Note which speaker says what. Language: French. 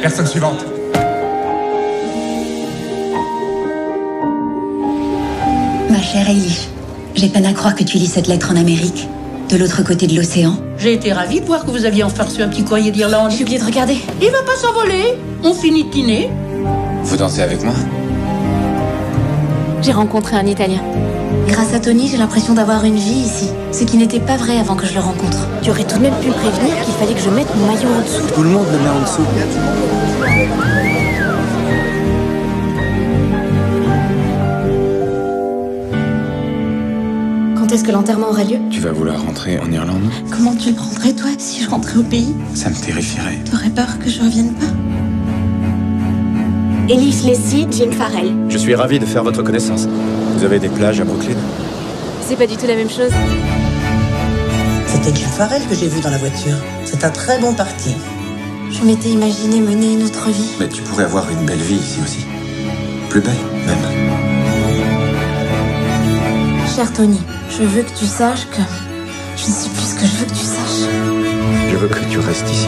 Speaker 1: Personne suivante.
Speaker 2: Ma chère Eilish, j'ai peine à croire que tu lis cette lettre en Amérique, de l'autre côté de l'océan.
Speaker 3: J'ai été ravie de voir que vous aviez enfin reçu un petit courrier d'Irlande.
Speaker 2: J'ai oublié de regarder.
Speaker 3: Il va pas s'envoler. On finit de dîner.
Speaker 1: Vous dansez avec moi?
Speaker 4: J'ai rencontré un Italien.
Speaker 2: Grâce à Tony, j'ai l'impression d'avoir une vie ici, ce qui n'était pas vrai avant que je le rencontre.
Speaker 4: Tu aurais tout de même pu me prévenir qu'il fallait que je mette mon maillot en dessous.
Speaker 5: Tout le monde le met en dessous.
Speaker 4: Quand est-ce que l'enterrement aura lieu?
Speaker 1: Tu vas vouloir rentrer en Irlande?
Speaker 2: Comment tu le prendrais, toi, si je rentrais au pays?
Speaker 1: Ça me terrifierait.
Speaker 2: T'aurais peur que je revienne pas?
Speaker 4: Elise Leslie, Jim Farrell.
Speaker 5: Je suis ravi de faire votre connaissance. Vous avez des plages à Brooklyn
Speaker 4: C'est pas du tout la même chose.
Speaker 6: C'était Jim Farrell que j'ai vu dans la voiture. C'est un très bon parti.
Speaker 2: Je m'étais imaginé mener une autre vie.
Speaker 1: Mais tu pourrais avoir une belle vie ici aussi. Plus belle, même.
Speaker 2: Cher Tony, je veux que tu saches que je ne sais plus ce que je veux que tu saches.
Speaker 5: Je veux que tu restes ici.